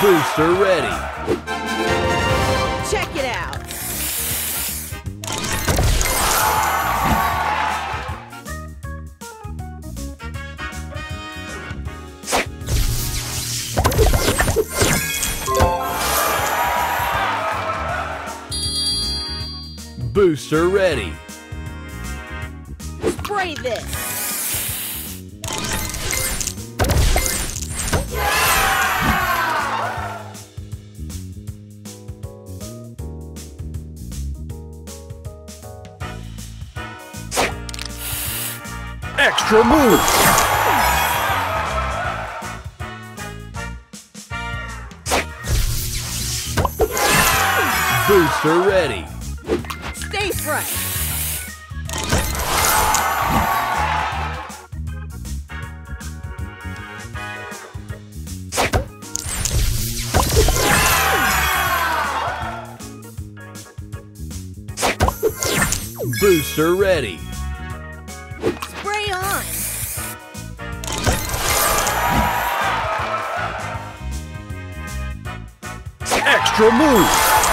Booster ready. Booster ready. Spray this. Extra move! Booster ready. Stay fresh. Booster ready. Spray on. Extra move!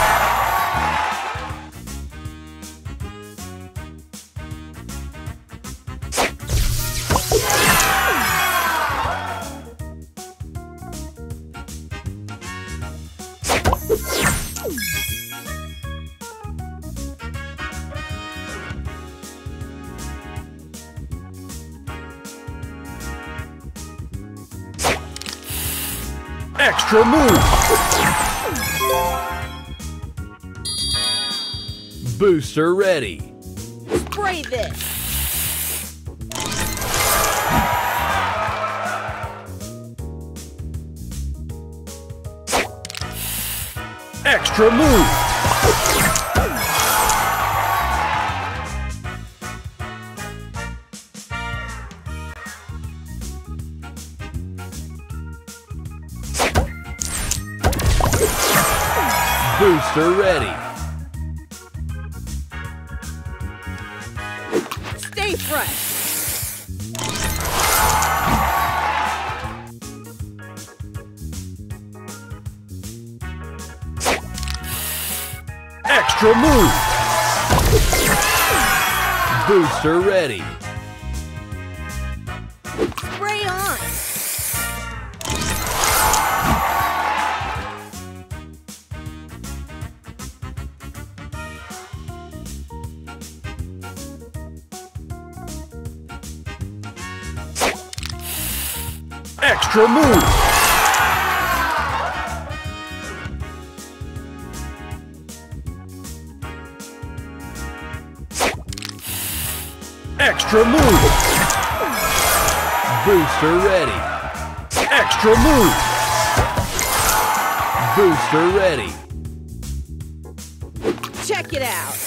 Extra move! Booster ready. Spray this. Extra move! Booster ready. Stay fresh. Extra move! Booster ready. Spray on. Extra move! Extra move! Booster ready. Extra move! Booster ready. Check it out.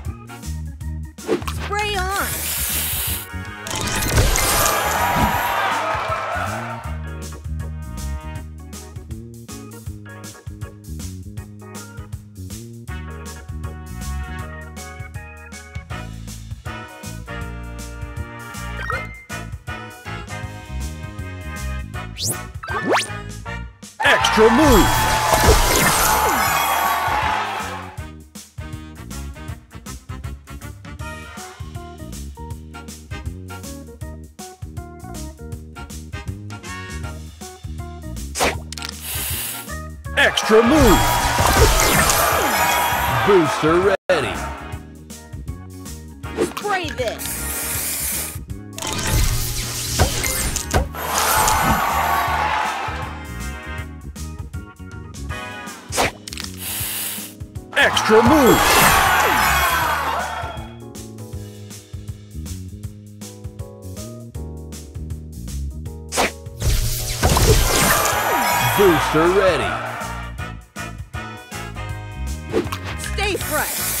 Extra move. Extra move. Booster ready. Spray this. Extra move. Booster ready. Stay fresh.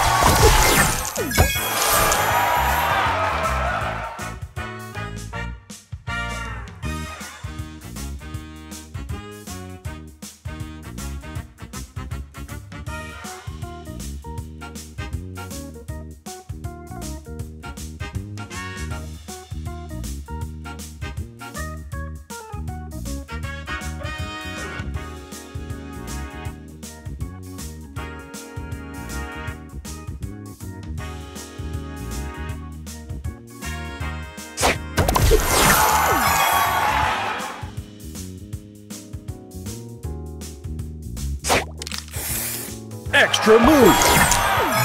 Extra move.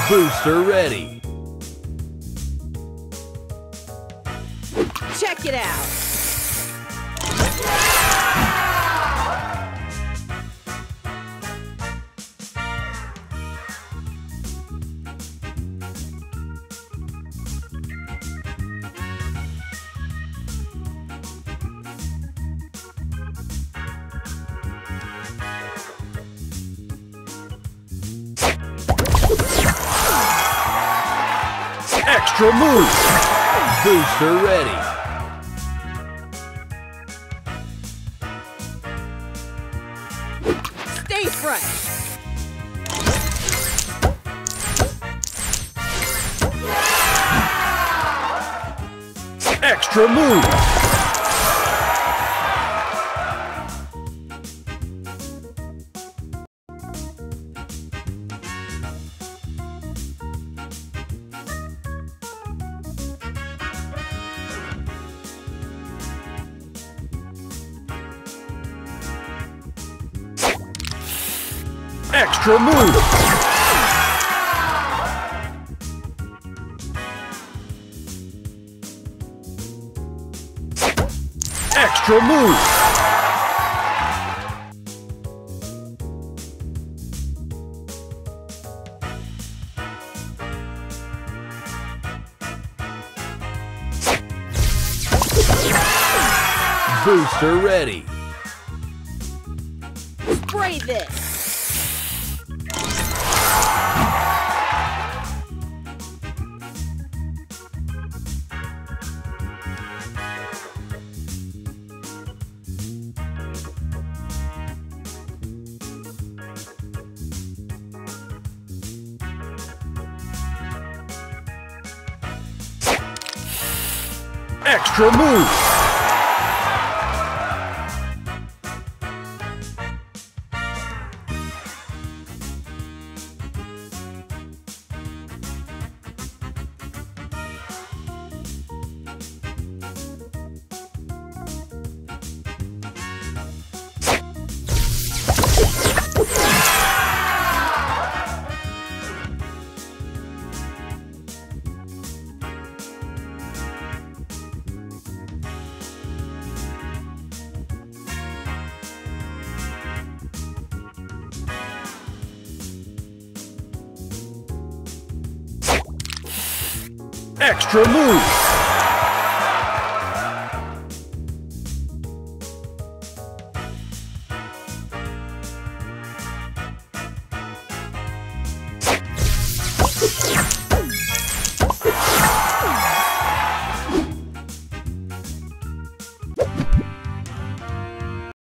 Booster ready. Check it out. Extra move. Booster ready. Stay fresh. Extra move. Extra move. Extra move. Booster ready. Spray this. Extra move. Extra move.